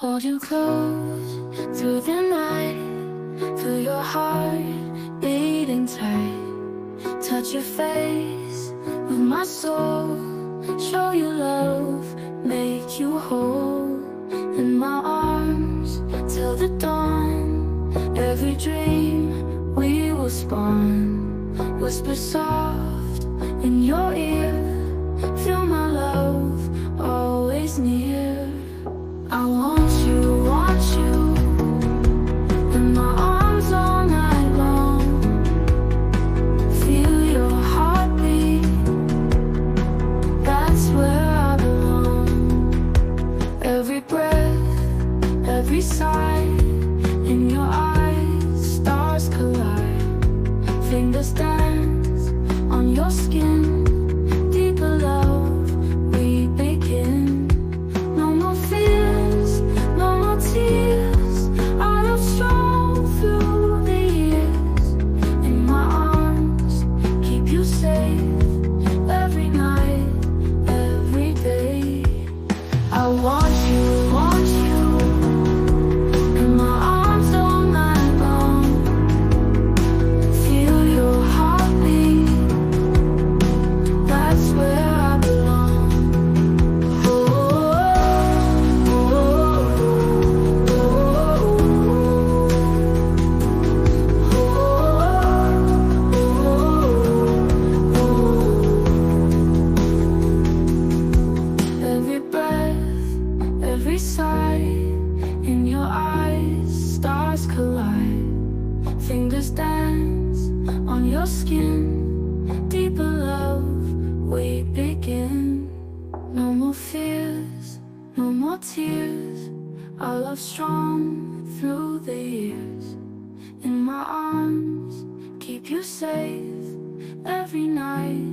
Hold you close through the night Feel your heart beating tight. Touch your face with my soul Show you love, make you whole. In my arms till the dawn Every dream we will spawn. Whisper soft in your ear Feel my love always near. I want every sigh In your eyes, stars collide Fingers dance on your skin Fingers dance on your skin. Deeper love, we begin. No more fears, no more tears. Our love strong through the years. In my arms, keep you safe every night.